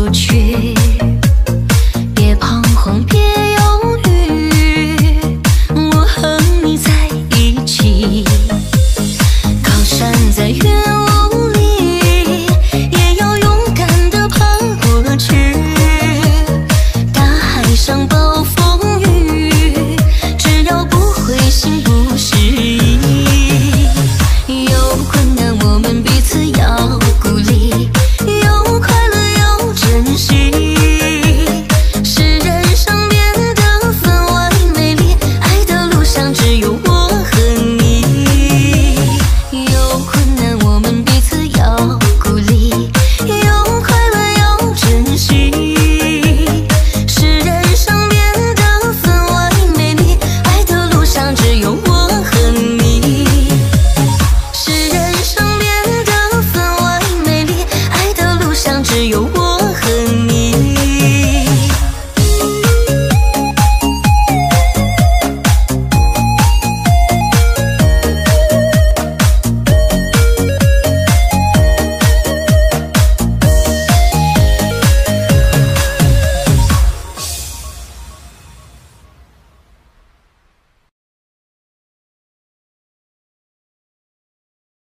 过去，别彷徨，别犹豫，我和你在一起。高山在云雾里，也要勇敢的爬过去。大海上抱。